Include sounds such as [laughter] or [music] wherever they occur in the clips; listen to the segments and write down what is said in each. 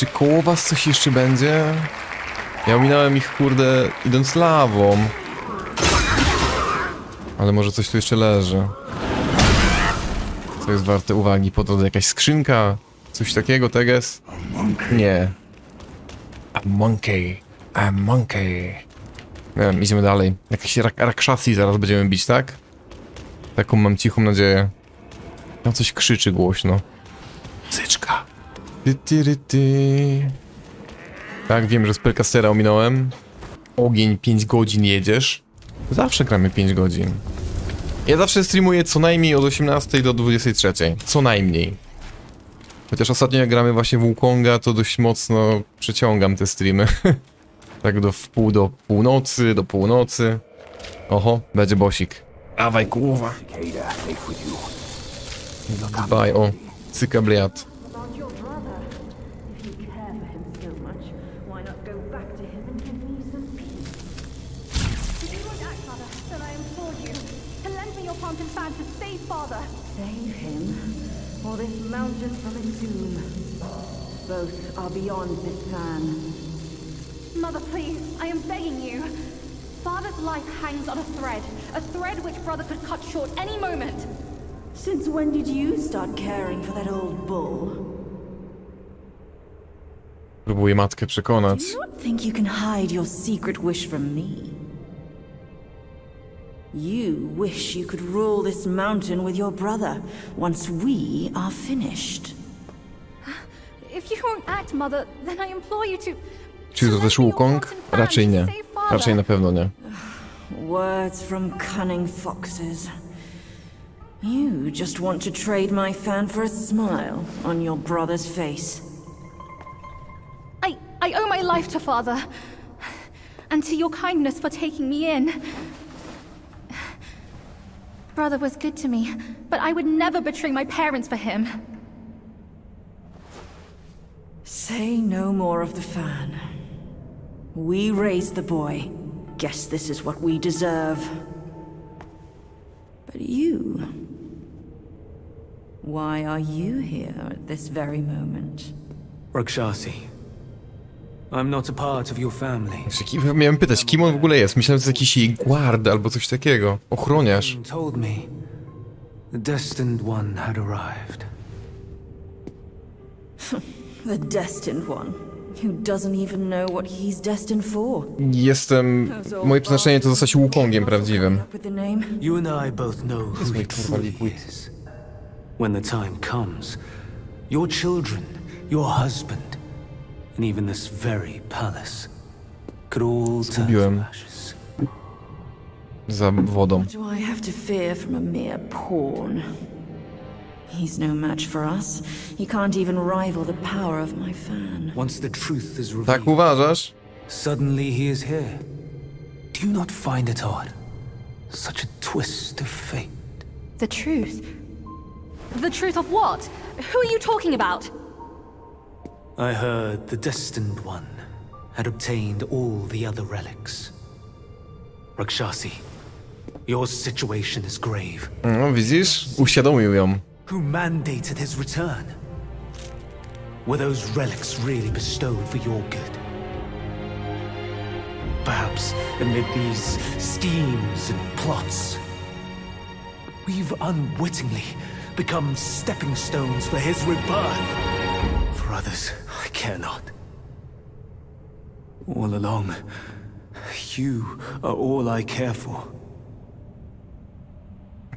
Czy koło was coś jeszcze będzie? Ja ominąłem ich, kurde, idąc lawą. Ale może coś tu jeszcze leży. Co jest warte uwagi? Po drodze jakaś skrzynka? Coś takiego, teges? Nie. A monkey. A monkey. Nie wiem, idziemy dalej. Jakiś rak rakshasi zaraz będziemy bić, tak? Taką mam cichą nadzieję. Tam coś krzyczy głośno. Zyczka. Ty, ty, ty. Tak, wiem, że spellcastera ominąłem. Ogień 5 godzin jedziesz. Zawsze gramy 5 godzin. Ja zawsze streamuję co najmniej od 18 do 23. Co najmniej. Chociaż ostatnio jak gramy właśnie w Wukonga, to dość mocno przeciągam te streamy. [laughs] tak do wpół do północy, do północy. Oho, będzie bosik. Dawaj, kurwa. Dbaj o about mountain from its doom. Both are beyond this fan. Mother, please, I am begging you. Father's life hangs on a thread, a thread which brother could cut short any moment. Since when did you start caring for that old bull? Próbuję matkę przekonać. Do you not think you can hide your secret wish from me? You wish you could rule this mountain with your brother once we are finished. If you won't act, Mother, then I implore you to... Czy to też Wukong? Raczej nie. Raczej na pewno nie. [sighs] Words from cunning foxes. You just want to trade my fan for a smile on your brother's face. I, I owe my life to Father. And to your kindness for taking me in. Brother was good to me, but I would never betray my parents for him. Say no more of the fan. We raised the boy. Guess this is what we deserve. But you. Why are you here at this very moment? Rakshasi. Kim- Miałem pytać, kim on w ogóle jest? Myślałem, że to jest jakiś jej guard albo coś takiego. Ochroniarz. You told me the destined one had arrived. [laughs] The destined one. Who doesn't even know what he's destined for. Jestem... Moje przeznaczenie to zostać Wukongiem prawdziwym. You and I both know who my he kurwa truly liquid. is. When the time comes, your children, your husband, and even this very palace could all turn Zgubiłem. to ashes. Za wodą. What do I have to fear from a mere pawn? He's no match for us. He can't even rival the power of my fan. Once the truth is Tak revealed, uważasz? suddenly he is here. Do you not find it odd? Such a twist of fate. The truth? The truth of what? Who are you talking about? I heard the Destined One had obtained all the other relics. Rakshasi, your situation is grave. Mm, no widzisz? Uświadomił ją. Who mandated his return? Were those relics really bestowed for your good? Perhaps amid these schemes and plots, we've unwittingly become stepping stones for his rebirth. For others, I care not. All along, you are all I care for.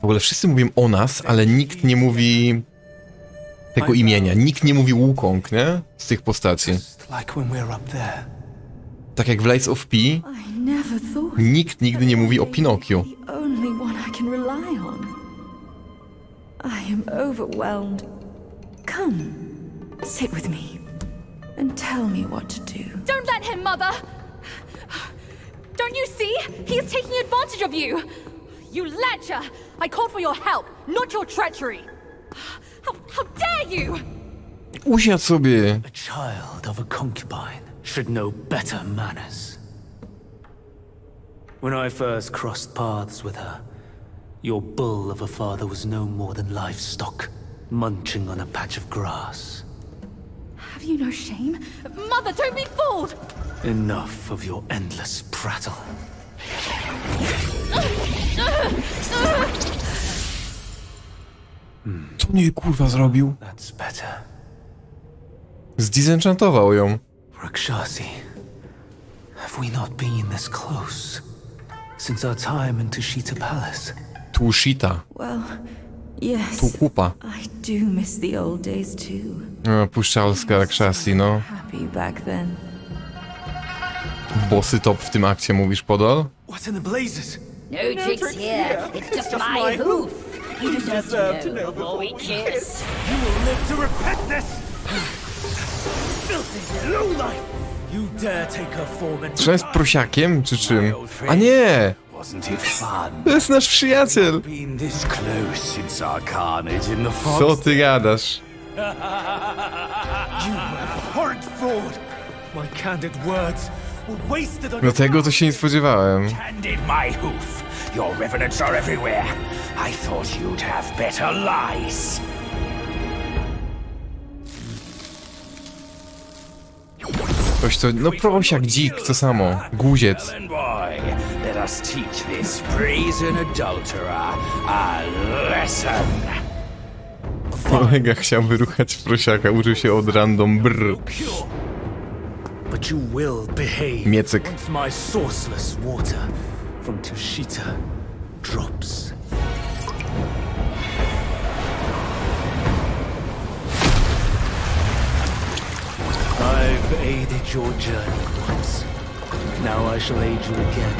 W ogóle wszyscy mówią o nas, ale nikt nie mówi tego imienia. Nikt nie mówi Wukong, nie? Z tych postaci. Just like when we're up there. Tak jak w Lights of P, nikt nigdy nie mówi o Pinokiu. I am overwhelmed. Come, sit with me and tell me what to do. Don't let him, Mother! Don't you see? He is taking advantage of you! You lecher! I called for your help, not your treachery! How, how dare you! Usiadł sobie. A child of a concubine should know better manners. When I first crossed paths with her, your bull of a father was no more than livestock, munching on a patch of grass. Have Have you no shame? Mother, don't be fooled! Enough of your endless prattle. Hmm. Co mnie kurwa zrobił? That's better. Zdisenchantował ją. Rakshasi, have we not been this close since our time in Tushita Palace? Tushita. Well, yes. Tukupa. I do miss the old days too. No, puszczalska Rakshasi, no. Bossy top w tym akcie, mówisz, Podol? What in the blazes? No, tricks here. It's just, my hoof. You deserve, to know before we kiss. You will live to repent this! Filthy lowlife! You dare take her form and Czy on jest prosiakiem, czy czym? A nie! To jest nasz przyjaciel! Co ty gadasz? You abhorrent fraud! My candid words were wasted on No tego to się nie spodziewałem. Candid my hoof. Your revenants are everywhere. I thought you'd have better lies. Ktoś co... No prosiak, dzik, to samo. Guziec. Let us teach this brazen adulterer a lesson. Kolega chciał wyruchać prosiaka, użył się od random brr. cure. But you will behave Miecyk. my sourceless water from Tushita drops. I've aided your journey once. Now I shall aid you again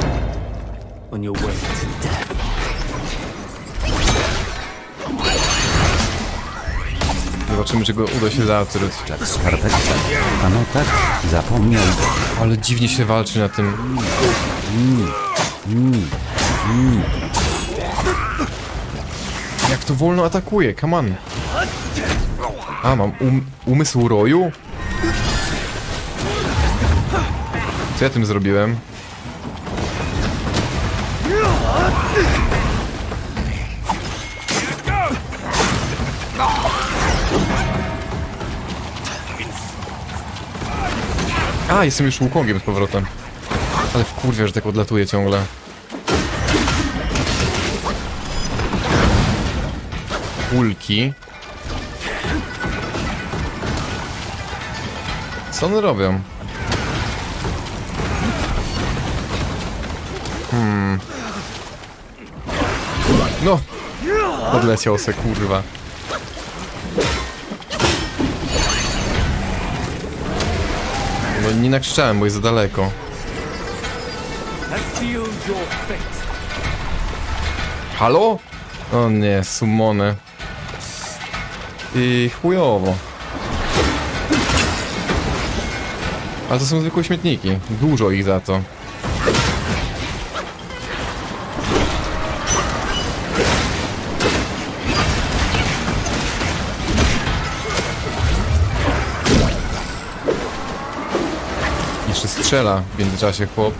on your way to death. Zobaczymy, czy go uda się zatruć. Skarpetta. A no tak, zapomniał. Ale dziwnie się walczy na tym. Jak to wolno atakuje, come on. A, mam um umysł roju? Co ja tym zrobiłem? A, jestem już łukongiem z powrotem. Ale w kurwie, że tak odlatuje ciągle. Kulki. Co one robią? Hmm. No! Odleciał se, kurwa. No nie nakrzyczałem, bo jest za daleko. Halo? O nie, sumony. I chujowo. Ale to są zwykłe śmietniki. Dużo ich za to. Strzela w międzyczasie chłop.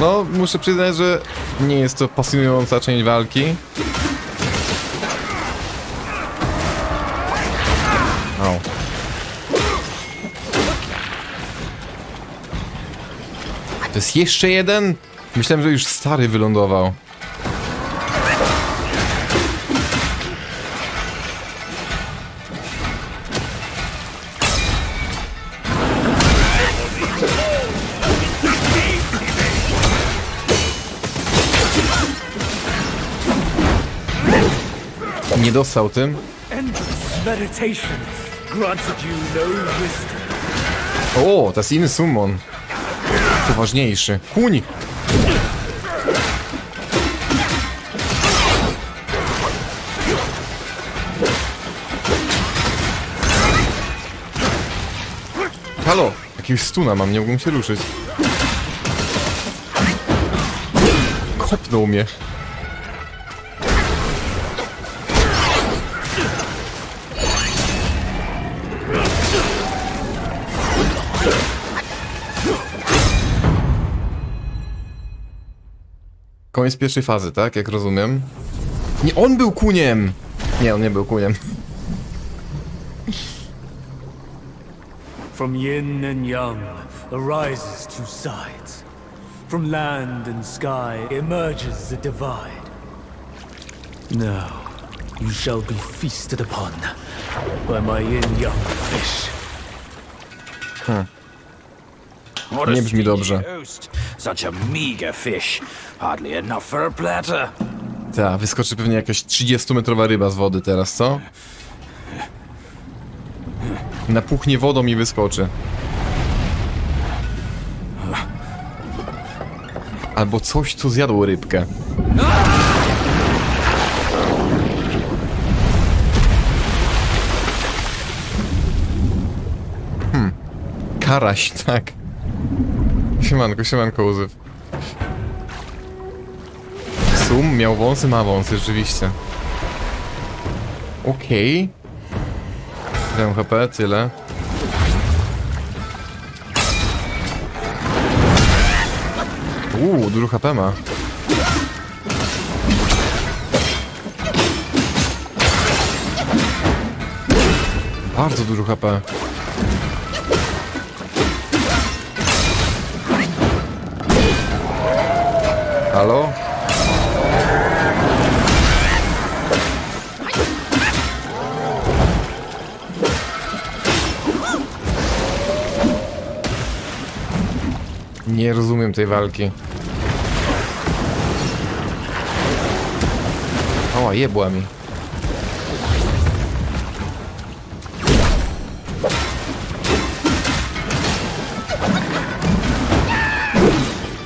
No, muszę przyznać, że nie jest to pasjonująca część walki. To jest jeszcze jeden? Myślałem, że już stary wylądował. Nie dostał tym. No. O, to jest inny summon. Poważniejszy. Kuń! Halo! Jakiegoś stuna mam, nie mogłem się ruszyć. Kopnął mnie. Koniec pierwszej fazy, tak? Jak rozumiem. Nie, on był kuniem! Nie, on nie był kuniem. From yin and yang arises two sides. From land and sky emerges a divide. Now, you shall be feasted upon by my yin-yang fish. What a Nie brzmi dobrze. Ta, wyskoczy pewnie jakaś 30-metrowa ryba z wody teraz, co? Napuchnie wodą i wyskoczy. Albo coś, co zjadło rybkę. Hmm. Karaś, tak. Siemanko, siemanko, Uzyw. Sum miał wąsy, ma wąsy, rzeczywiście. Okej. Okay. HP, tyle. Uuu, dużo HP ma. Bardzo dużo HP. Halo? Nie rozumiem tej walki. O, jebła mi.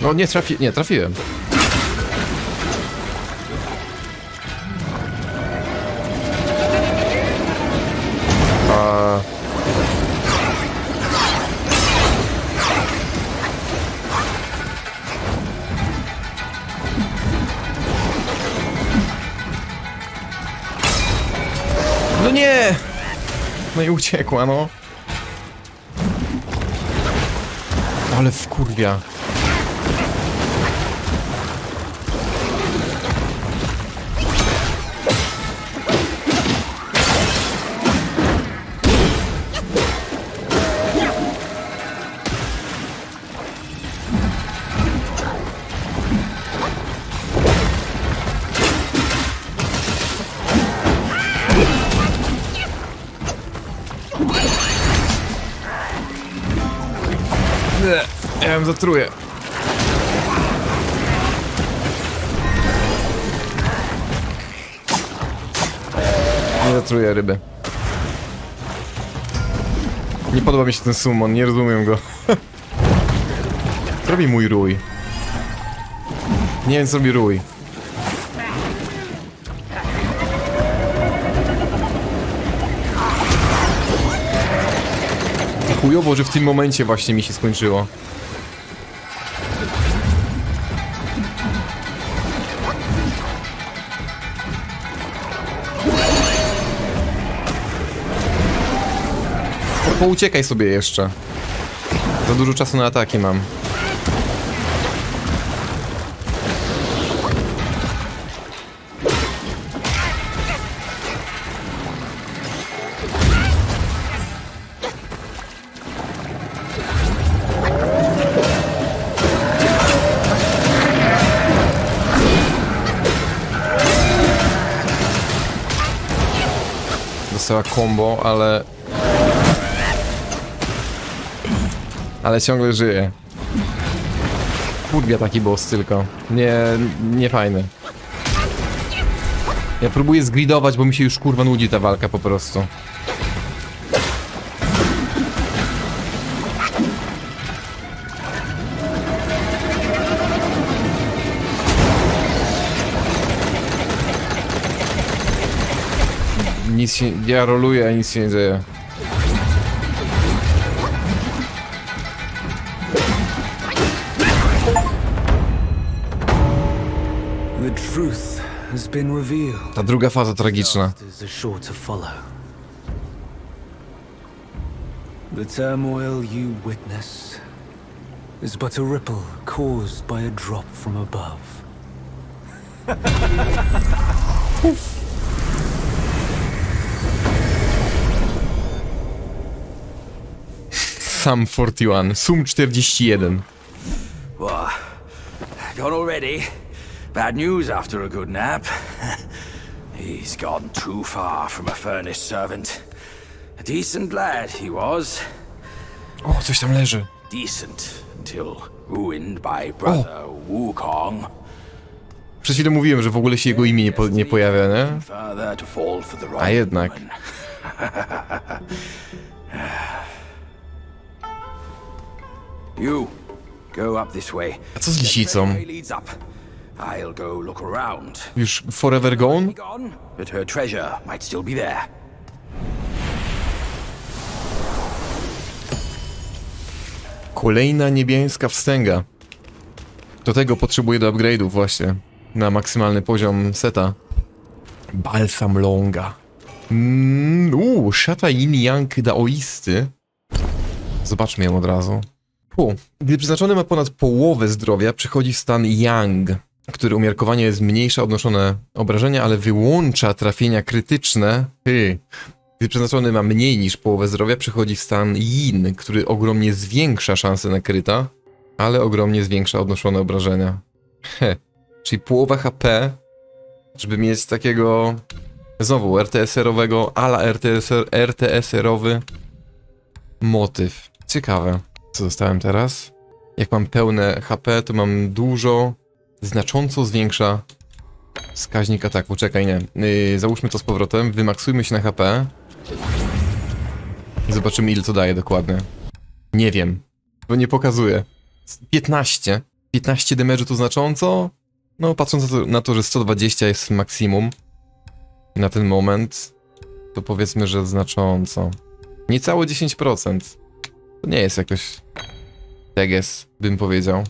No nie trafi... nie, trafiłem. I uciekła, no. Ale wkurwia. Ja ją zatruję. Nie zatruję ryby. Nie podoba mi się ten summon, nie rozumiem go. [laughs] Robi mój rój? Nie wiem co robi rój. Chujowo, że w tym momencie właśnie mi się skończyło. Pouciekaj sobie jeszcze. Za dużo czasu na ataki mam. Dostała combo, ale... Ale ciągle żyje. Kurwia taki boss tylko. Nie, nie fajny. Ja próbuję zgridować, bo mi się już kurwa nudzi ta walka po prostu. Nic się... Ja roluję, a nic się nie dzieje. Ta druga faza tragiczna. Is are sure to follow. The turmoil you witness is but a ripple caused by a drop from above. Sam [laughs] 41, Sum 41. What? Gone already? Bad news after a good nap. [laughs] He's gone too far from a furnace servant. A decent lad he was. O, coś tam leży. Decent until ruined by brother Wukong. Przed chwilą mówiłem, że w ogóle się jego imię nie, po, nie pojawia, nie? A jednak. [laughs] you go up this way. A co z lisicą? I'll go look around. Już forever gone? But her treasure might still be there. Kolejna niebiańska wstęga. Do tego potrzebuję do upgrade'ów właśnie. Na maksymalny poziom seta. Balsam Longa. Mm, Uuu, szata yin yang daoisty. Zobaczmy ją od razu. Pu. Gdy przeznaczony ma ponad połowę zdrowia, przechodzi w stan yang, który umiarkowanie zmniejsza odnoszone obrażenia, ale wyłącza trafienia krytyczne. Hy. Gdy przeznaczony ma mniej niż połowę zdrowia, przechodzi w stan yin, który ogromnie zwiększa szanse na kryta, ale ogromnie zwiększa odnoszone obrażenia. He. Czyli połowa HP, żeby mieć takiego znowu RTS-erowego, ala RTS-er, RTS-erowy motyw. Ciekawe. Co dostałem teraz? Jak mam pełne HP, to mam dużo, znacząco zwiększa wskaźnik ataku. Czekaj, nie. Yy, załóżmy to z powrotem, wymaksujmy się na HP. Zobaczymy ile to daje dokładnie. Nie wiem, bo nie pokazuje. 15. 15 damage'u to znacząco? No, patrząc na to, na to, że 120 jest maksimum na ten moment, to powiedzmy, że znacząco. Niecałe 10%. To nie jest jakoś... Teges, bym powiedział.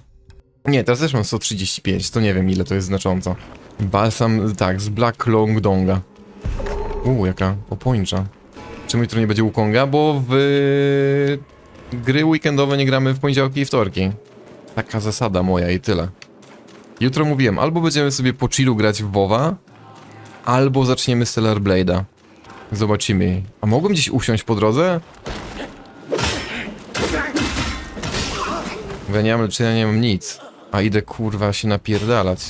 Nie, teraz też mam 135, to nie wiem ile to jest znacząco. Balsam, tak, z Black Long Donga. Uuu, jaka opończa. Czemu jutro nie będzie Wukonga? Bo w gry weekendowe nie gramy w poniedziałki i wtorki. Taka zasada moja i tyle. Jutro mówiłem, albo będziemy sobie po chillu grać w WoWa, albo zaczniemy Stellar Blade'a. Zobaczymy. A mogłem gdzieś usiąść po drodze? Ja nie mam leczenia, nie mam nic. A idę kurwa się napierdalać.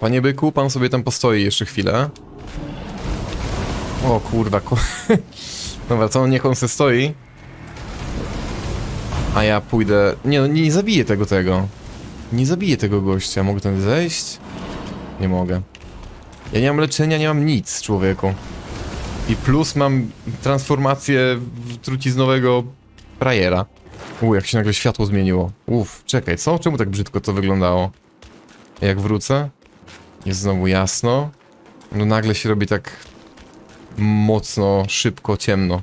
Panie byku, pan sobie tam postoi jeszcze chwilę. O kurwa, ku... [laughs] Dobra, co niech on se stoi. A ja pójdę... Nie no, nie, zabiję tego tego. Nie zabiję tego gościa. Mogę tam zejść? Nie mogę. Ja nie mam leczenia, nie mam nic, człowieku. I plus mam transformację w truciznowego frajera. U, jak się nagle światło zmieniło. Uff, czekaj, co? Czemu tak brzydko to wyglądało? Jak wrócę? Jest znowu jasno. No nagle się robi tak mocno, szybko, ciemno.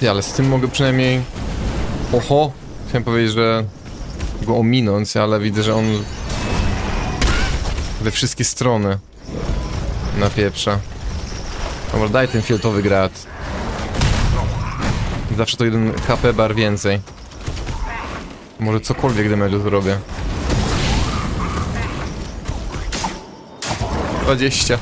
Ty, ale z tym mogę przynajmniej... Oho! Chciałem powiedzieć, że go ominąć, ale widzę, że on we wszystkie strony napieprza. Dobra, daj ten fioletowy grat. Zawsze to jeden HP bar więcej. Może cokolwiek damage'u zrobię. 20.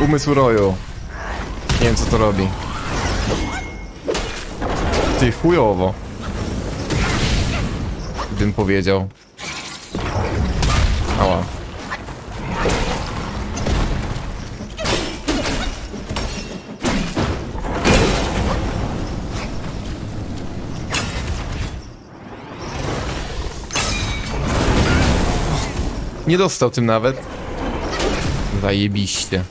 Umysł roju. Nie wiem co to robi. Ty chujowo. Bym powiedział. Ała. Nie dostał tym nawet. Zajebiście.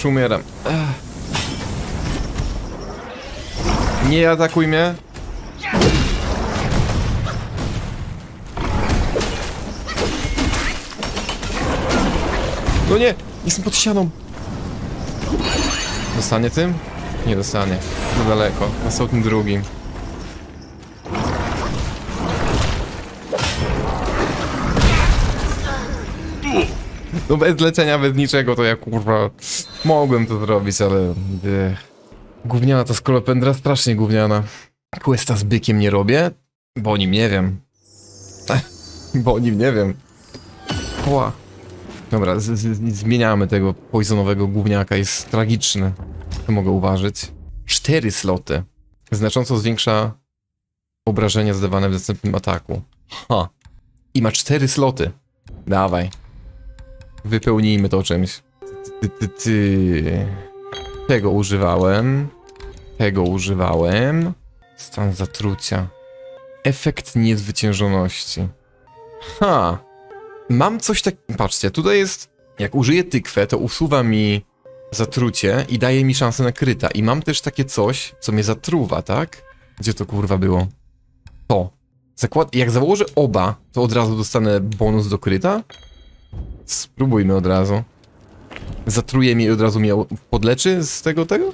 Już umieram. Nie atakuj mnie. No nie, jestem pod ścianą. Dostanie tym? Nie dostanie. Za daleko. Na ostatnim drugim. No bez leczenia, bez niczego, to ja kurwa mogłem to zrobić, ale... Ech. Gówniana ta skolopendra, strasznie gówniana. Questa z bykiem nie robię, bo o nim nie wiem. Bo o nim nie wiem. Ła. Dobra, zmieniamy tego poisonowego gówniaka, jest tragiczny. To mogę uważać. Cztery sloty. Znacząco zwiększa obrażenia zadawane w następnym ataku. Ha. I ma cztery sloty. Dawaj. Wypełnijmy to czymś. Ty, ty, ty. Tego używałem. Tego używałem. Stan zatrucia. Efekt niezwyciężoności. Ha. Mam coś tak... Patrzcie, tutaj jest... Jak użyję tykwę, to usuwa mi zatrucie i daje mi szansę na kryta. I mam też takie coś, co mnie zatruwa, tak? Gdzie to kurwa było? To. Zakład... Jak założę oba, to od razu dostanę bonus do kryta? Spróbujmy od razu. Zatruje mnie i od razu mnie podleczy z tego, tego?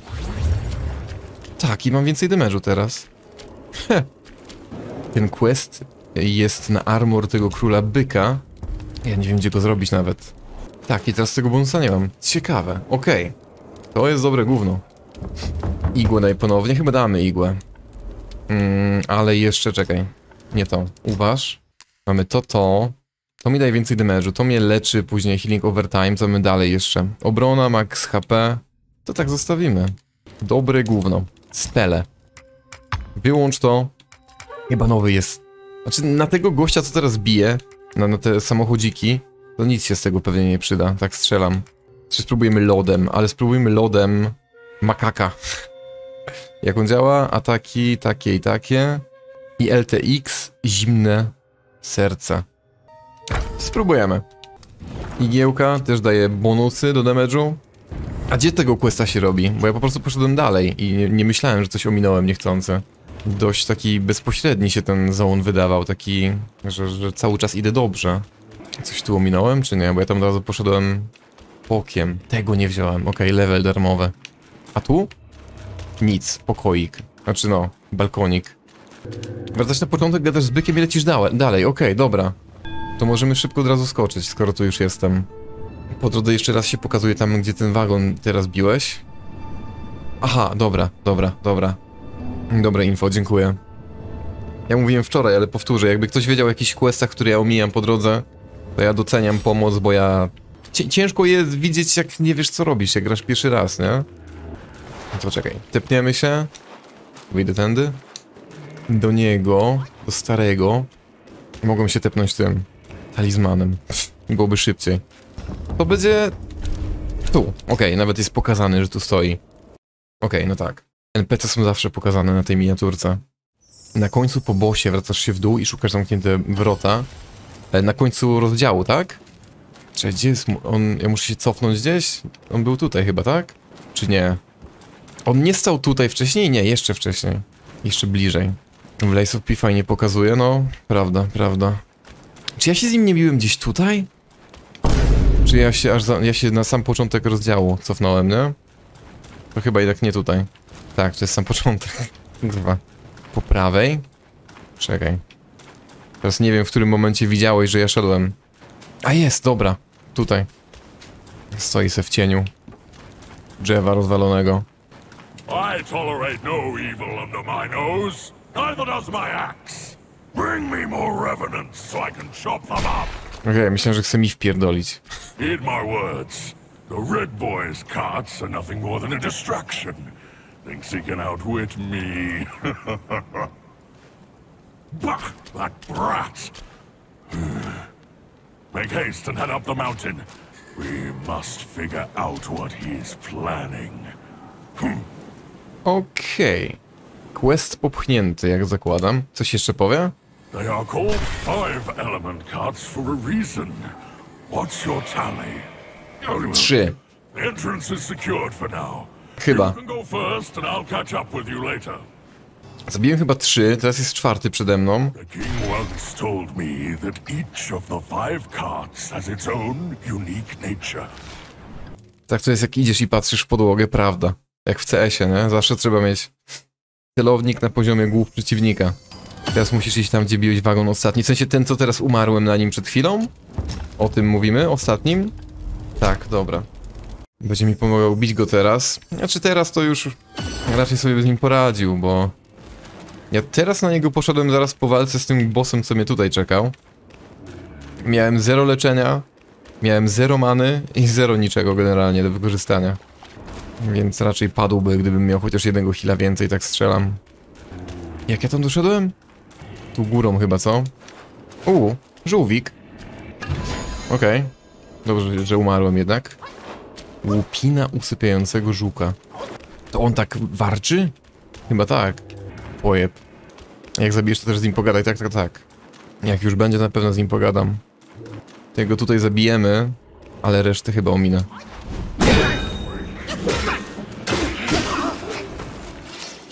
Tak, i mam więcej damage'u teraz. Ten quest jest na armor tego króla byka. Ja nie wiem, gdzie go zrobić nawet. Tak, i teraz tego bonusa nie mam. Ciekawe, okej. To jest dobre gówno. Igłę daj ponownie, chyba damy igłę. Mm, ale jeszcze czekaj. Nie to. Uważ. Mamy to, to. To mi daje więcej damage'u, to mnie leczy później healing overtime, co my dalej jeszcze. Obrona, max HP. To tak zostawimy. Dobre gówno. Spele. Wyłącz to. Chyba nowy jest. Znaczy, na tego gościa, co teraz bije, na, na te samochodziki, to nic się z tego pewnie nie przyda, tak strzelam. Czy spróbujemy lodem, ale spróbujmy lodem makaka. [laughs] Jak on działa? Ataki takie i takie. I LTX, zimne serce. Spróbujemy. Igiełka też daje bonusy do damage'u. A gdzie tego questa się robi? Bo ja po prostu poszedłem dalej i nie, myślałem, że coś ominąłem niechcący. Dość taki bezpośredni się ten zone wydawał, taki, że, że cały czas idę dobrze. Coś tu ominąłem, czy nie? Bo ja tam od razu poszedłem bokiem. Tego nie wziąłem. Okej, level darmowy. A tu? Nic, pokoik. Znaczy no, balkonik. Wracasz na początek, gadasz z bykiem i lecisz dale dalej. Okej, dobra. To możemy szybko od razu skoczyć, skoro tu już jestem. Po drodze jeszcze raz się pokazuje tam, gdzie ten wagon teraz biłeś. Aha, dobra, dobra, dobra. Dobre info, dziękuję. Ja mówiłem wczoraj, ale powtórzę, jakby ktoś wiedział o jakichś questach, które ja omijam po drodze, to ja doceniam pomoc, bo ja... Cię- ciężko jest widzieć, jak nie wiesz, co robisz, jak grasz pierwszy raz, nie? No to czekaj, tepniemy się. Wyjdę tędy. Do niego, do starego. Mogłem się tepnąć tym talizmanem. Byłoby szybciej. To będzie... Tu, okej, nawet jest pokazane, że tu stoi. Okej, no tak. NPC są zawsze pokazane na tej miniaturce. Na końcu po bosie wracasz się w dół i szukasz zamknięte wrota. E, Na końcu rozdziału, tak? Czy gdzie jest on? Ja muszę się cofnąć gdzieś? On był tutaj chyba, tak? Czy nie? On nie stał tutaj wcześniej? Nie, jeszcze wcześniej. Jeszcze bliżej. W Lace of P fajnie pokazuje, no. Prawda, prawda. Czy ja się z nim nie biłem gdzieś tutaj? Czy ja się aż za, ja się na sam początek rozdziału cofnąłem, nie? To chyba jednak nie tutaj. Tak, to jest sam początek. [laughs] Kurwa. Po prawej? Czekaj. Teraz nie wiem, w którym momencie widziałeś, że ja szedłem. A jest, dobra. Tutaj. Stoi se w cieniu. Drzewa rozwalonego. I tolerate no evil under my nose. Neither does my axe. Bring me more revenants so I can chop them up. Okej, myślałem, że chce mi wpierdolić. Heed my words. The Red Boy's carts are nothing more than a distraction. Thinks he can outwit me. [laughs] bah, that brat. [sighs] Make haste and head up the mountain. We must figure out what he's planning. Okej. Quest popchnięty, jak zakładam. Coś jeszcze powie? They are called five element carts for a reason. What's your tally? Trzy. The entrance is secured for now. Chyba. You can go first, and I'll catch up with you later. Zabiłem chyba trzy, teraz jest czwarty przede mną. The king once told me that each of the five cards has its own unique nature. Tak to jest jak idziesz i patrzysz w podłogę, prawda. Jak w CS-ie, nie? Zawsze trzeba mieć celownik na poziomie głów przeciwnika. Teraz musisz iść tam, gdzie biłeś wagon ostatni. W sensie ten, co teraz umarłem na nim przed chwilą? O tym mówimy? Ostatnim? Tak, dobra. Będzie mi pomagał bić go teraz. Znaczy teraz to już raczej sobie z nim poradził, bo... Ja teraz na niego poszedłem zaraz po walce z tym bossem, co mnie tutaj czekał. Miałem zero leczenia, miałem zero many i zero niczego generalnie do wykorzystania. Więc raczej padłby, gdybym miał chociaż jednego heala więcej, tak strzelam. Jak ja tam doszedłem? Tu górą chyba, co? U, żółwik. Okej. Dobrze, że umarłem jednak. Łupina usypiającego żuka. To on tak warczy? Chyba tak. Pojeb. Jak zabijesz, to też z nim pogadaj, tak, tak, tak. Jak już będzie, na pewno z nim pogadam. Tego tutaj zabijemy, ale reszty chyba ominę.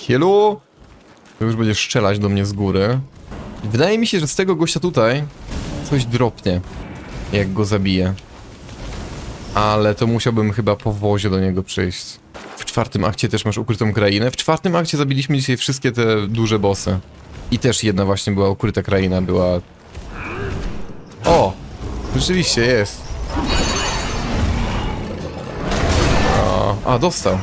Hello? To już będzie strzelać do mnie z góry. Wydaje mi się, że z tego gościa tutaj coś dropnie, jak go zabiję. Ale to musiałbym chyba po wozie do niego przyjść. W czwartym akcie też masz ukrytą krainę. W czwartym akcie zabiliśmy dzisiaj wszystkie te duże bossy. I też jedna właśnie była ukryta kraina, była... O! Rzeczywiście jest. O, a, dostał.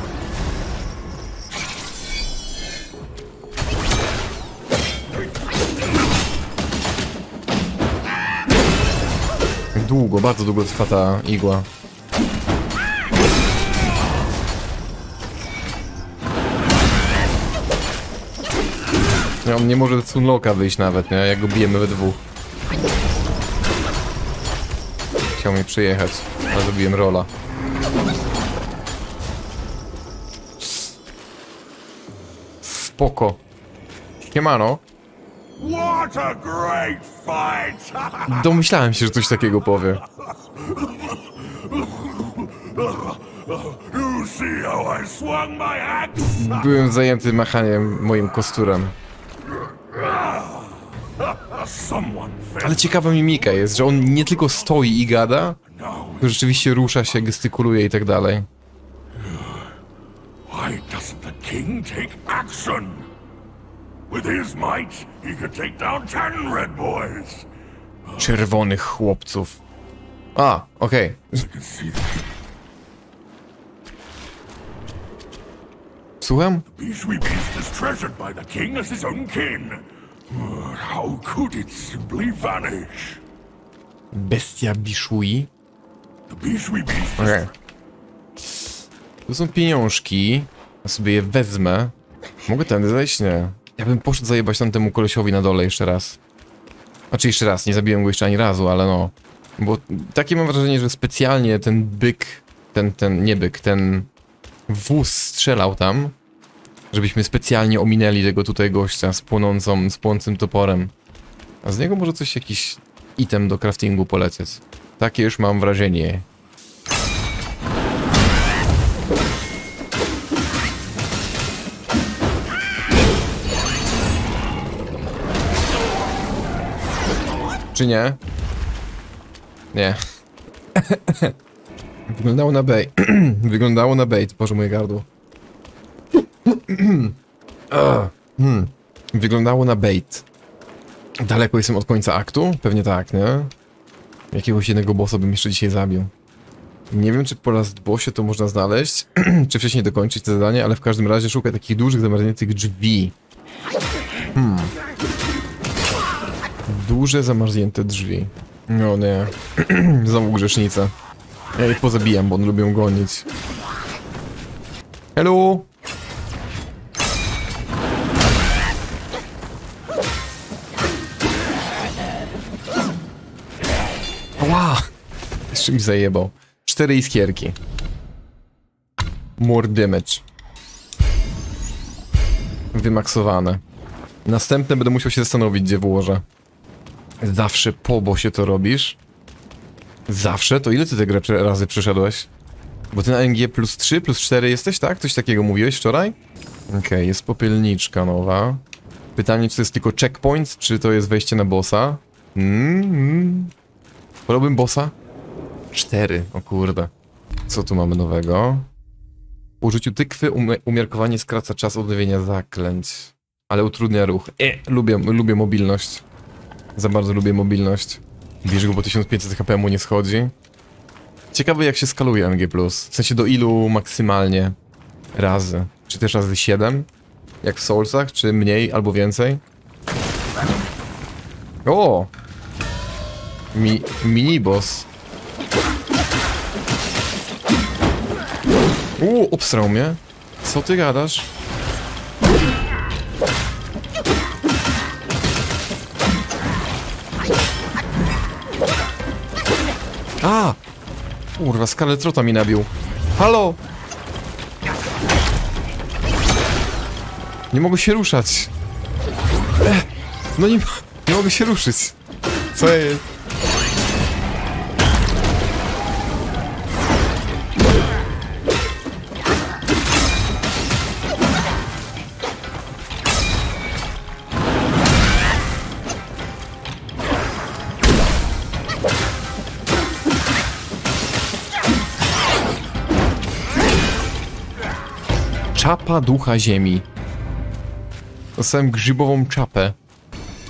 Długo, bardzo długo trwa ta igła. No, on nie może z Sunlocka wyjść nawet, nie? Jak go bijemy we dwóch. Chciał mi przyjechać, ale zrobiłem rola. Spoko. Siemano. What a great! [laughs] Domyślałem się, że coś takiego powie. Byłem zajęty machaniem moim kosturem. Ale ciekawa mimika jest, że on nie tylko stoi i gada, tylko rzeczywiście rusza się, gestykuluje i tak dalej. Why doesn't the king take action? With his might, he could take down ten red boys. Czerwonych chłopców. A, okej. The Słucham? Beastly Beast is treasured by the king as his own kin. How could it simply vanish? Bestia Bishui. Okej. Tu są pieniążki. Ja sobie je wezmę. Mogę tędy zejść? Nie. Ja bym poszedł zajebać tamtemu kolesiowi na dole jeszcze raz. Znaczy jeszcze raz, nie zabiłem go jeszcze ani razu, ale no. Bo takie mam wrażenie, że specjalnie ten byk, ten, ten, nie byk, ten wóz strzelał tam, żebyśmy specjalnie ominęli tego tutaj gościa z płonącą, z płonącym toporem. A z niego może coś, jakiś item do craftingu polecieć. Takie już mam wrażenie. Czy nie? Nie. Wyglądało na bait. [clears throat] Wyglądało na bait. Boże, moje gardło. [clears throat] Hmm. Wyglądało na bait. Daleko jestem od końca aktu? Pewnie tak, nie? Jakiegoś jednego bossa bym jeszcze dzisiaj zabił. Nie wiem, czy po last bossie to można znaleźć, [clears throat] czy wcześniej dokończyć to zadanie, ale w każdym razie szukaj takich dużych, zamarzniętych drzwi. Hmm. Duże, zamarznięte drzwi. No nie. [clears throat] Znowu grzesznica. Ja ich pozabijam, bo one lubią gonić. Hello! Ła! Jeszcze mi zajebał. Cztery iskierki. More damage. Wymaksowane. Następne będę musiał się zastanowić, gdzie włożę. Zawsze po bosie to robisz. Zawsze? To ile ty tę grę razy przeszedłeś? Bo ty na NG plus 3, plus 4 jesteś, tak? Coś takiego mówiłeś wczoraj? Okej, jest popielniczka nowa. Pytanie, czy to jest tylko checkpoint, czy to jest wejście na bossa? Mm, mm. Wolałbym bossa? 4, o kurde. Co tu mamy nowego? Po użyciu tykwy umie umiarkowanie skraca czas odnowienia zaklęć. Ale utrudnia ruch. E, lubię, lubię mobilność. Za bardzo lubię mobilność. Bierz go, bo 1500 HP mu nie schodzi. Ciekawe jak się skaluje MG+. W sensie do ilu maksymalnie razy? Czy też razy 7? Jak w Soulsach? Czy mniej albo więcej? O! Mi miniboss. Uuu, obstrał mnie. Co ty gadasz? A! Kurwa, Scarlet Rota mi nabił. Halo! Nie mogę się ruszać. Ech, no nie, nie mogę się ruszyć. Co jest? Czapa ducha ziemi. Dostałem grzybową czapę.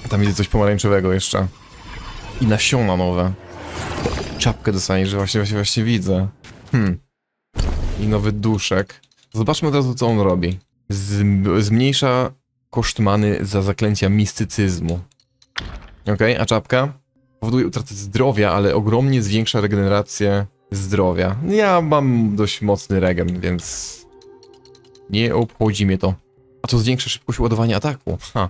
Tam widzę coś pomarańczowego jeszcze. I nasiona nowe. Czapkę dostaniesz, że właśnie, właśnie, właśnie widzę. Hmm. I nowy duszek. Zobaczmy od razu, co on robi. Z zmniejsza koszt many za zaklęcia mistycyzmu. Okej, a czapka? Powoduje utratę zdrowia, ale ogromnie zwiększa regenerację zdrowia. Ja mam dość mocny regen, więc nie obchodzi mnie to. A to zwiększa szybkość ładowania ataku. Ha.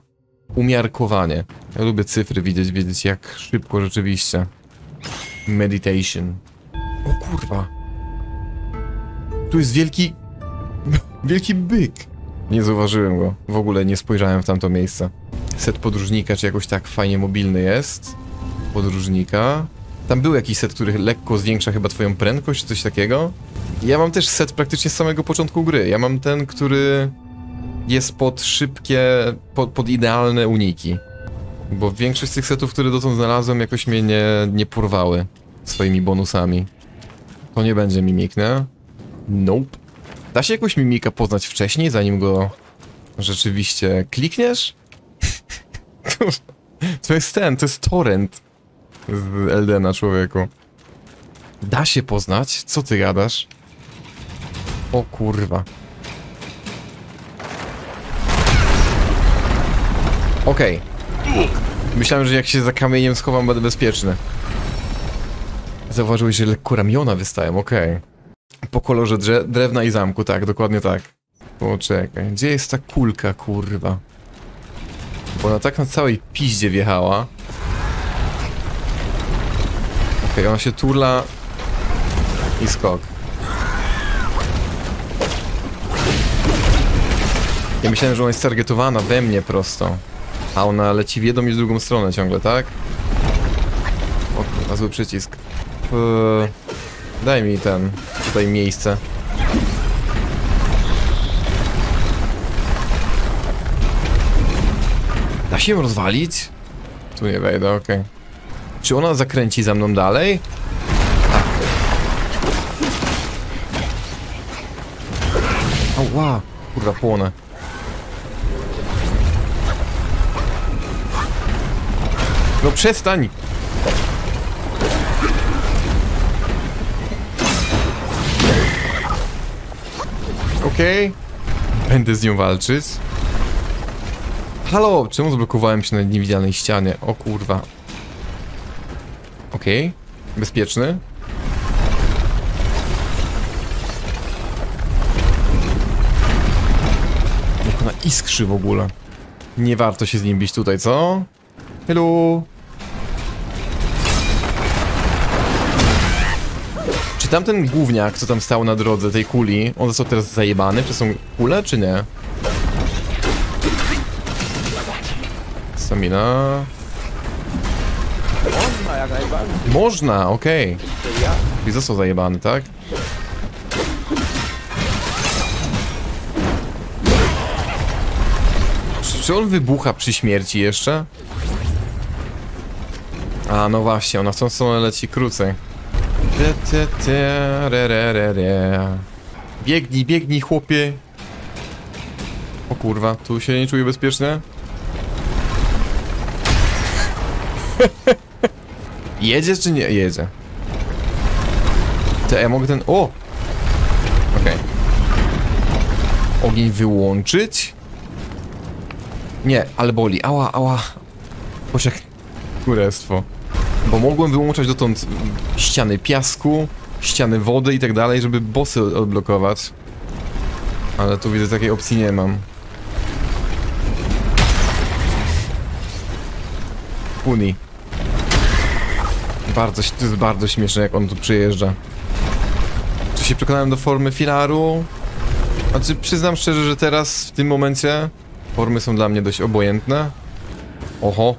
Umiarkowanie. Ja lubię cyfry widzieć, wiedzieć jak szybko rzeczywiście. Meditation. O kurwa. Tu jest wielki... [laughs] Wielki byk. Nie zauważyłem go. W ogóle nie spojrzałem w tamto miejsce. Set podróżnika, czy jakoś tak fajnie mobilny jest. Podróżnika. Tam był jakiś set, który lekko zwiększa chyba twoją prędkość, coś takiego. Ja mam też set praktycznie z samego początku gry. Ja mam ten, który jest pod szybkie, pod, pod idealne uniki. Bo większość z tych setów, które dotąd znalazłem, jakoś mnie nie, nie porwały swoimi bonusami. To nie będzie mimik, nie? Nope. Da się jakoś mimika poznać wcześniej, zanim go rzeczywiście klikniesz? [laughs] to jest ten, to jest torrent z Eldena, człowieku. Da się poznać? Co ty gadasz? O kurwa. Okej. Myślałem, że jak się za kamieniem schowam, będę bezpieczny. Zauważyłeś, że lekko ramiona wystają, okej. Po kolorze drewna i zamku, tak, dokładnie tak. Poczekaj, gdzie jest ta kulka, kurwa? Bo ona tak na całej piździe wjechała. Okej, ona się turla i skok. Ja myślałem, że ona jest targetowana we mnie prosto. A ona leci w jedną i w drugą stronę ciągle, tak? O kurwa, zły przycisk. Eee, daj mi ten, tutaj miejsce. Da się ją rozwalić? Tu nie wejdę, okej. Czy ona zakręci za mną dalej? Tak. Ała, kurwa, płonę. No przestań! Okej. Będę z nią walczyć. Halo, czemu zblokowałem się na niewidzialnej ścianie? O kurwa. Okej. Bezpieczny. Jak ona iskrzy w ogóle. Nie warto się z nim bić tutaj, co? Hello. Tamten gówniak, co tam stał na drodze tej kuli, on został teraz zajebany przez tą kulę, czy nie? Stamina. jak najbardziej. Można, okej. I został zajebany, tak? Czy, czy on wybucha przy śmierci jeszcze? A, no właśnie, ona w tą stronę leci krócej. Te, te, te, re, re, re, re. Biegnij, biegnij, chłopie. O kurwa, tu się nie czuję bezpiecznie. [laughs] Jedzie czy nie? Jedzie. To ja mogę ten... O! Okej. Ogień wyłączyć? Nie, ale boli. Ała, ała. Poczekaj. Kurestwo. Bo mogłem wyłączać dotąd ściany piasku, ściany wody i tak dalej, żeby bossy od- odblokować. Ale tu widzę takiej opcji nie mam. Uni. Bardzo, to jest bardzo śmieszne, jak on tu przyjeżdża. Czy się przekonałem do formy filaru? Znaczy, przyznam szczerze, że teraz, w tym momencie, formy są dla mnie dość obojętne. Oho.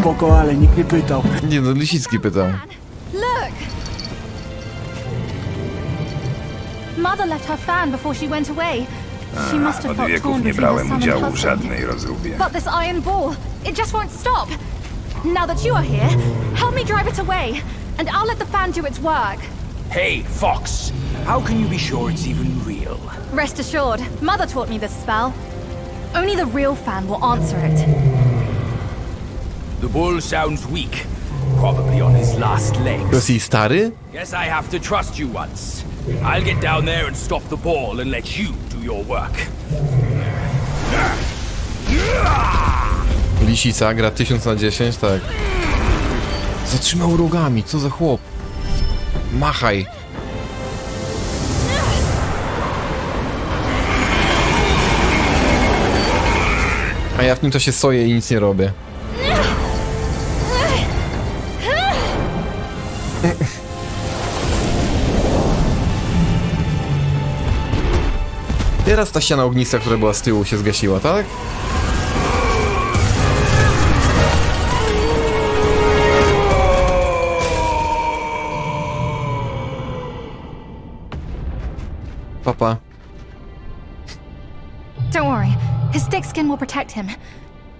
Spoko, ale nikt nie pytał. Nie no, Lisicki pytał. Look. Mother left her fan before she went away. She must have Od wieków torn nie brałem udziału w żadnej rozróbie. But this iron ball, it just won't stop. Now that you are here, help me drive it away, and I'll let the fan do its work. Hey, Fox! How can you be sure it's even real? Rest assured, Mother taught me this spell. Only the real fan will answer it. The bull sounds weak. Probably on his last legs. jest jej stary? Guess I have to trust you once. I'll get down there and stop the ball and let you do your work. Lisica gra 1000 na 10, tak. Zatrzymał rogami, co za chłop. Machaj. A ja w tym czasie stoję i nic nie robię. Teraz ta ściana ognista, która była z tyłu się zgasiła, tak? Papa. Don't worry, his thick skin will protect him.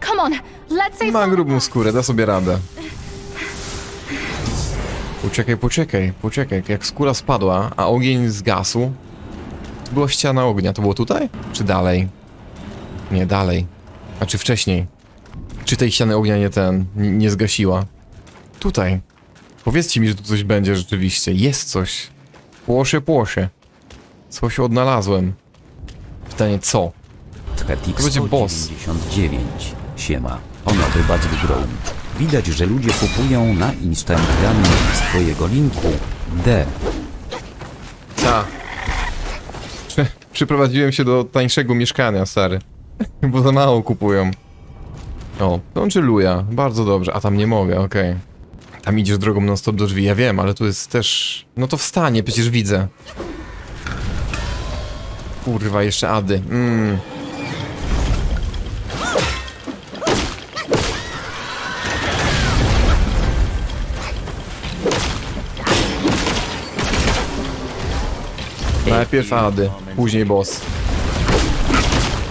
Come on, let's save Ma grubą skórę, da sobie radę. Poczekaj, poczekaj, poczekaj. Jak skóra spadła, a ogień zgasł, była ściana ognia. To było tutaj? Czy dalej? Nie, dalej. A czy wcześniej? Czy tej ściany ognia nie ten, nie, zgasiła? Tutaj. Powiedzcie mi, że tu coś będzie rzeczywiście. Jest coś. Płosze, płosze. Coś odnalazłem. Pytanie co? To będzie boss. 199. Siema. Ono chyba wygrał. Widać, że ludzie kupują na Instagramie z twojego linku. D. Ta. Przy, przyprowadziłem się do tańszego mieszkania, stary. [laughs] Bo za mało kupują. O, łączy luja. Bardzo dobrze. A tam nie mogę, okej. Tam idziesz drogą non stop do drzwi, ja wiem, ale tu jest też... No to wstanie, przecież widzę. Kurwa, jeszcze Ady. Mm. Najpierw Ady, później boss.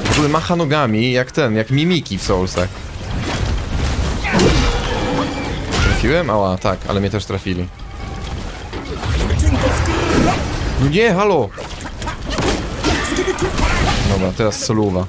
W ogóle macha nogami jak ten, jak mimiki w Soulsach. Trafiłem? Ała, tak, ale mnie też trafili. No nie, halo! Dobra, teraz soluwa.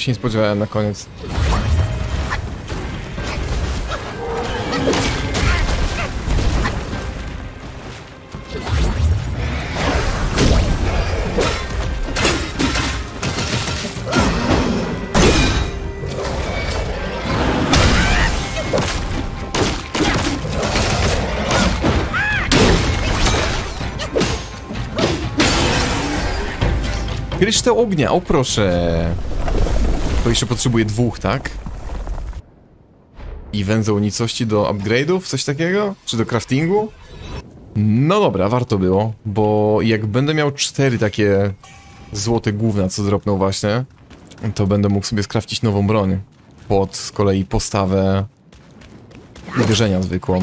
się nie spodziewałem na koniec. Kryształ ognia, o proszę. To jeszcze potrzebuję dwóch, tak? I węzeł nicości do upgrade'ów, coś takiego? Czy do craftingu? No dobra, warto było, bo jak będę miał cztery takie złote główna, co dropnął właśnie, to będę mógł sobie skrafcić nową broń. Pod z kolei postawę uderzenia zwykłą.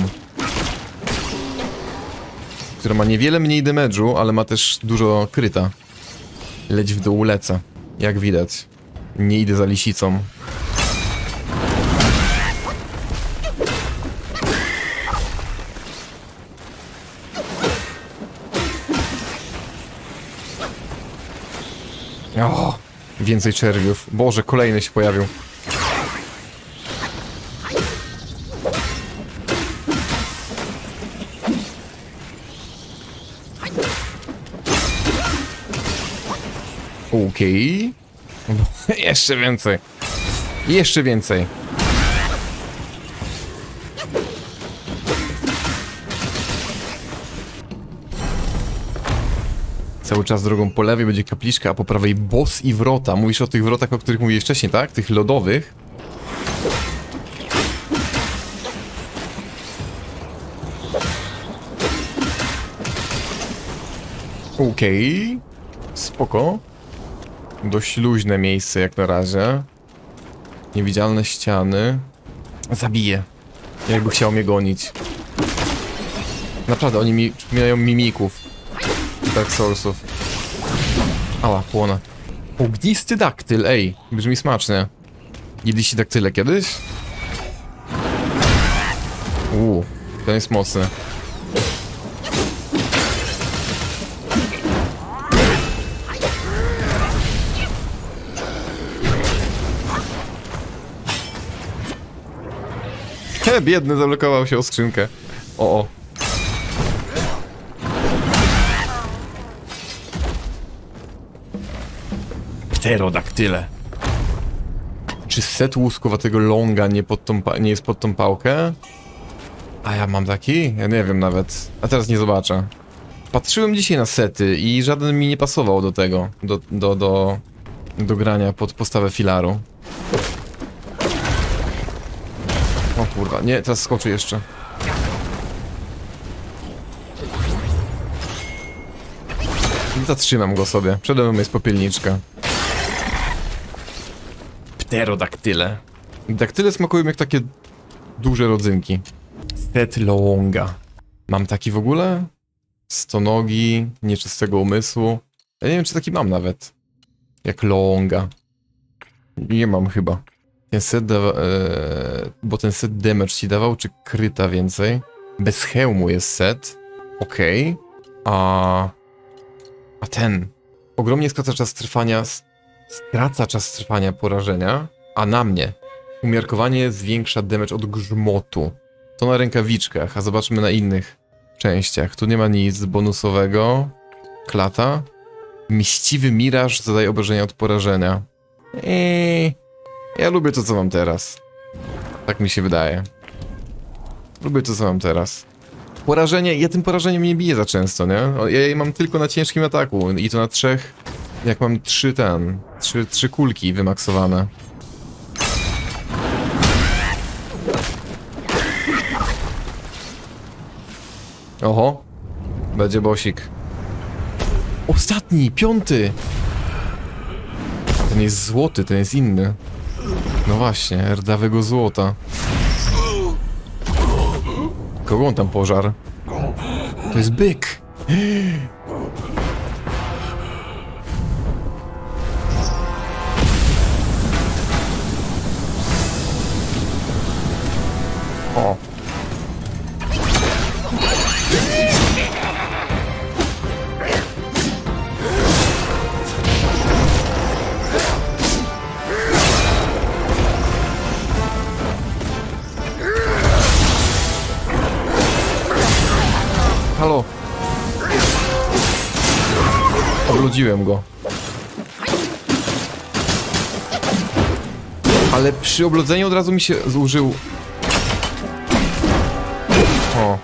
Która ma niewiele mniej damage'u, ale ma też dużo kryta. Leć w dół lecę, jak widać. Nie idę za lisicą. O, więcej czerwiów. Boże, kolejny się pojawił. Okej. [laughs] Jeszcze więcej. Jeszcze więcej. Cały czas drogą po lewej będzie kapliczka, a po prawej boss i wrota. Mówisz o tych wrotach, o których mówiłeś wcześniej, tak? Tych lodowych. Okej. Spoko. Dość luźne miejsce jak na razie. Niewidzialne ściany. Zabiję. Jakby chciał mnie gonić. Naprawdę, oni mi przypominają mimików. Dark Soulsów. Ała, płonę. Ognisty daktyl, ej, brzmi smacznie. Jedliście daktyle kiedyś? Uuu, ten jest mocny. [laughs] biedny, zablokował się o skrzynkę. O, o. Pterodaktyle. Czy set łuskowatego longa nie, pod tą nie jest pod tą pałkę? A ja mam taki? Ja nie wiem nawet. A teraz nie zobaczę. Patrzyłem dzisiaj na sety i żaden mi nie pasował do tego. Do, do, do, do grania pod postawę filaru. Kurwa, nie, teraz skoczy jeszcze. Zatrzymam go sobie. Przede mną jest popielniczka. Pterodaktyle. Daktyle smakują jak takie duże rodzynki. Set longa. Mam taki w ogóle? Stonogi, nieczystego umysłu. Ja nie wiem, czy taki mam nawet. Jak longa. Nie mam chyba. Ten set dawa, e, bo ten set damage ci dawał, czy kryta więcej? Bez hełmu jest set. Okej. A... A ten... Ogromnie skraca czas trwania... Skraca czas trwania porażenia, a na mnie. Umiarkowanie zwiększa damage od grzmotu. To na rękawiczkach, a zobaczmy na innych częściach. Tu nie ma nic bonusowego. Klata. Miściwy miraż zadaje obrażenia od porażenia. Eee, ja lubię to, co mam teraz. Tak mi się wydaje. Lubię to, co mam teraz. Porażenie, ja tym porażeniem nie biję za często, nie? Ja je mam tylko na ciężkim ataku i to na trzech, jak mam trzy ten, trzy, trzy kulki wymaksowane. Oho, będzie bosik. Ostatni, piąty! Ten jest złoty, ten jest inny. No właśnie, rdawego złota. Kogo on tam pożar? To jest byk! przy oblodzeniu od razu mi się zużył. O.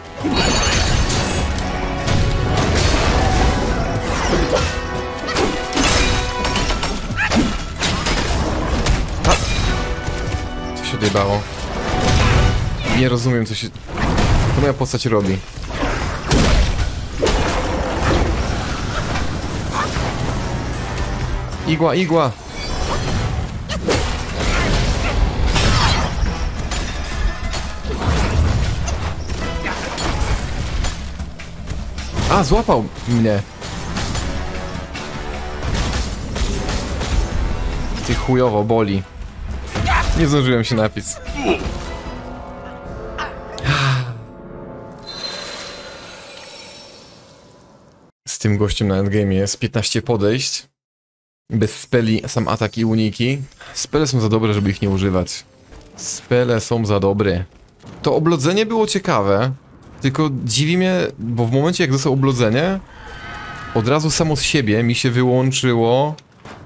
Co się odjebało? Nie rozumiem, co się... Co moja postać robi? Igła, igła! A, złapał mnie. Ty chujowo, boli. Nie zdążyłem się napić. Z tym gościem na endgame jest 15 podejść. Bez speli, sam atak i uniki. Spele są za dobre, żeby ich nie używać. Spele są za dobre. To oblodzenie było ciekawe, tylko dziwi mnie, bo w momencie jak dostał oblodzenie, od razu samo z siebie mi się wyłączyło,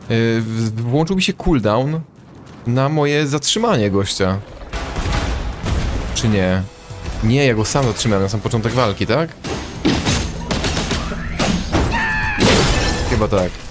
yy, włączył mi się cooldown na moje zatrzymanie gościa. Czy nie? Nie, ja go sam zatrzymałem na sam początek walki, tak? Chyba tak.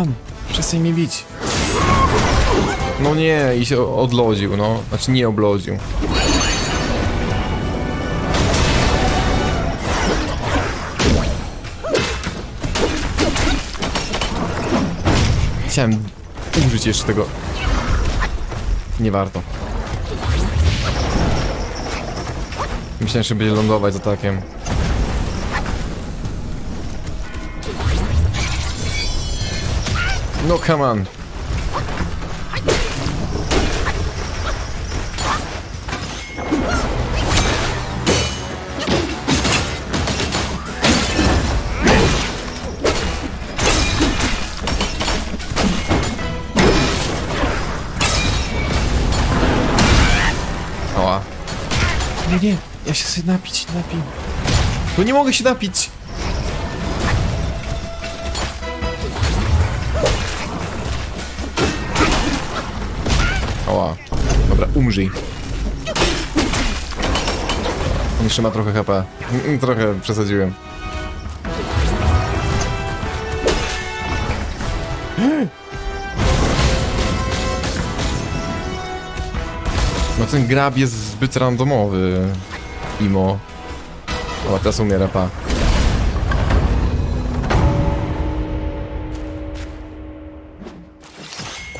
On. Przestań mnie bić. No nie, i się odlodził, no. Znaczy nie oblodził. Chciałem użyć jeszcze tego. Nie warto. Myślałem, że będzie lądować z atakiem. No come on. Oła. Nie, nie, ja się chcę napić, napić. No nie Umrzyj. On jeszcze ma trochę HP. [laughs] Trochę przesadziłem. [gasps] No ten grab jest zbyt randomowy. Imo. O, teraz umiera, pa.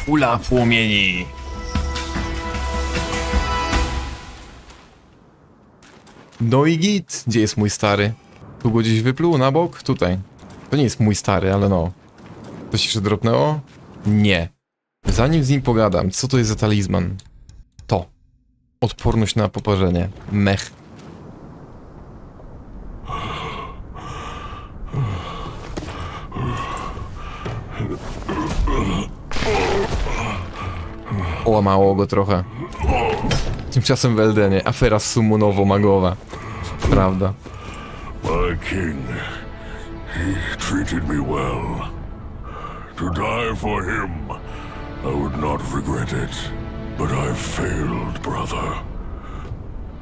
Kula płomieni. No i git. Gdzie jest mój stary? Tu go gdzieś wypluł na bok? Tutaj. To nie jest mój stary, ale no. Coś jeszcze dropnęło? Nie. Zanim z nim pogadam, co to jest za talizman? To. Odporność na poparzenie. Mech. Łamało go trochę. Tymczasem w Eldenie afera summonowo-magowa. Prawda. My king, he treated me well. To die for him, I would not regret it. But I've failed, brother.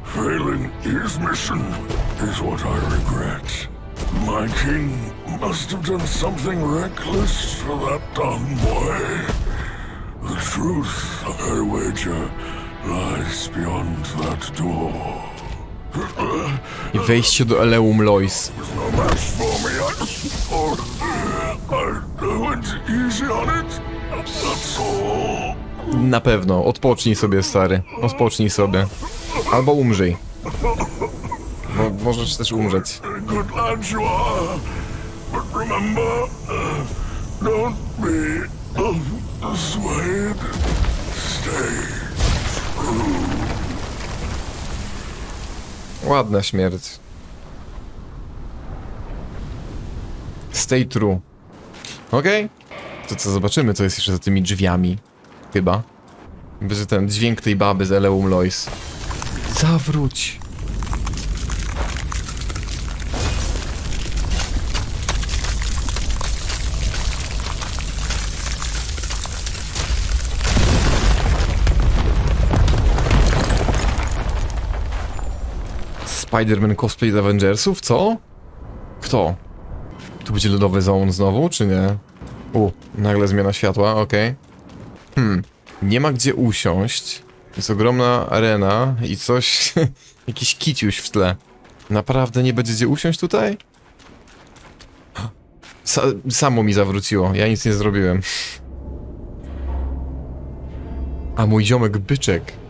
Failing his mission is what I regret. My king must have done something reckless for that dumb boy. The truth, I wager, lies beyond that door. I wejście do Eleum Lois. Na pewno. Odpocznij sobie, stary. Odpocznij sobie. Albo umrzyj. Bo możesz też umrzeć. Uh, don't be uh, swayed. Stay. Ładna śmierć. Stay true. Okej. To co, zobaczymy, co jest jeszcze za tymi drzwiami. Chyba. Będzie ten dźwięk tej baby z Eleum Lois. Zawróć! Spider-Man cosplay z Avengersów? Co? Kto? Tu będzie lodowy zone znowu, czy nie? U, nagle zmiana światła, okej. Hmm, nie ma gdzie usiąść. Jest ogromna arena i coś... [laughs] jakiś kiciuś w tle. Naprawdę nie będzie gdzie usiąść tutaj? [gasps] Sa samo mi zawróciło, ja nic nie zrobiłem. [laughs] A mój ziomek byczek.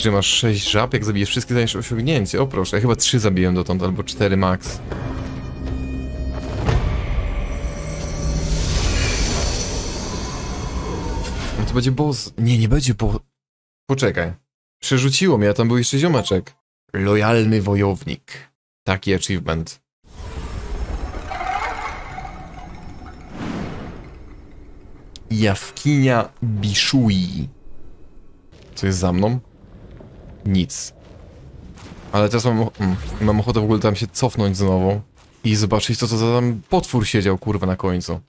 Że masz 6 żab, jak zabijesz wszystkie zajesz osiągnięcie. O proszę, ja chyba 3 zabiłem dotąd, albo 4 max. No to będzie boss. Nie, nie będzie bo... Poczekaj. Przerzuciło mnie, a tam był jeszcze ziomeczek. Lojalny wojownik. Taki achievement. Jaskinia Bishui. Co jest za mną? Nic. Ale teraz mam, mm, mam ochotę w ogóle tam się cofnąć znowu i zobaczyć, co to za tam potwór siedział, kurwa, na końcu.